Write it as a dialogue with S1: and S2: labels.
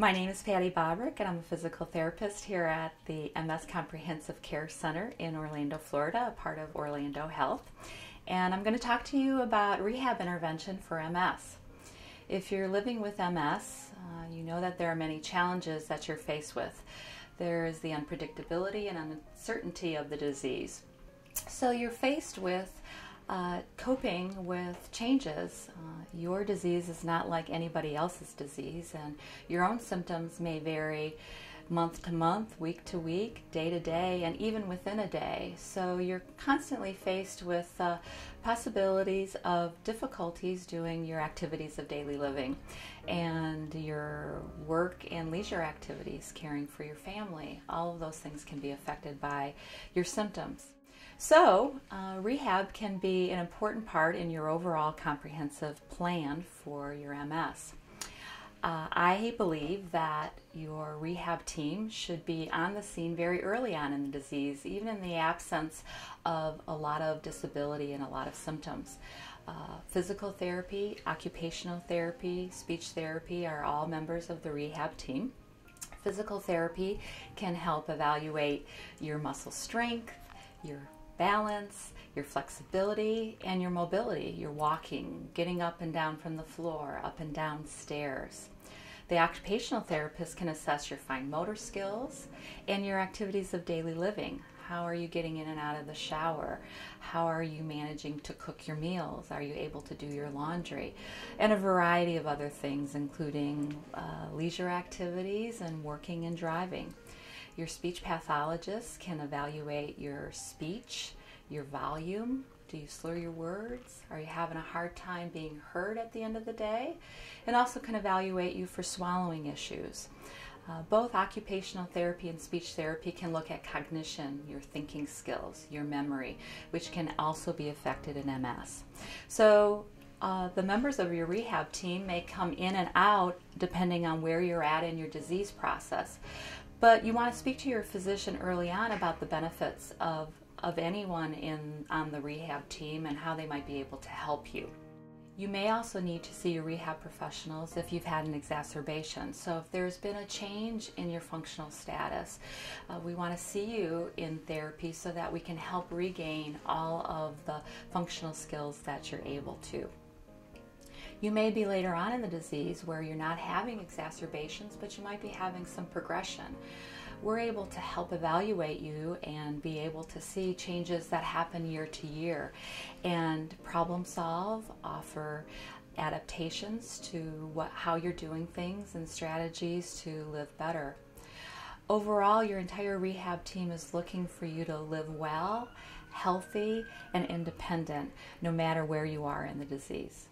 S1: My name is Patty Bobryk, and I'm a physical therapist here at the MS Comprehensive Care Center in Orlando, Florida, a part of Orlando Health. And I'm going to talk to you about rehab intervention for MS. If you're living with MS, uh, you know that there are many challenges that you're faced with. There is the unpredictability and uncertainty of the disease. So you're faced with uh, coping with changes. Uh, your disease is not like anybody else's disease, and your own symptoms may vary month to month, week to week, day to day, and even within a day. So you're constantly faced with uh, possibilities of difficulties doing your activities of daily living and your work and leisure activities, caring for your family. All of those things can be affected by your symptoms. So, uh, rehab can be an important part in your overall comprehensive plan for your MS. Uh, I believe that your rehab team should be on the scene very early on in the disease, even in the absence of a lot of disability and a lot of symptoms. Uh, physical therapy, occupational therapy, speech therapy are all members of the rehab team. Physical therapy can help evaluate your muscle strength, your balance, your flexibility, and your mobility. Your walking, getting up and down from the floor, up and down stairs. The occupational therapist can assess your fine motor skills and your activities of daily living. How are you getting in and out of the shower? How are you managing to cook your meals? Are you able to do your laundry? And a variety of other things, including uh, leisure activities and working and driving. Your speech pathologist can evaluate your speech, your volume. Do you slur your words? Are you having a hard time being heard at the end of the day? And also can evaluate you for swallowing issues. Uh, both occupational therapy and speech therapy can look at cognition, your thinking skills, your memory, which can also be affected in MS. So uh, the members of your rehab team may come in and out depending on where you're at in your disease process. But you want to speak to your physician early on about the benefits of, of anyone in, on the rehab team and how they might be able to help you. You may also need to see your rehab professionals if you've had an exacerbation. So, if there's been a change in your functional status, uh, we want to see you in therapy so that we can help regain all of the functional skills that you're able to. You may be later on in the disease where you're not having exacerbations, but you might be having some progression. We're able to help evaluate you and be able to see changes that happen year to year and problem solve, offer adaptations to what, how you're doing things and strategies to live better. Overall, your entire rehab team is looking for you to live well, healthy, and independent no matter where you are in the disease.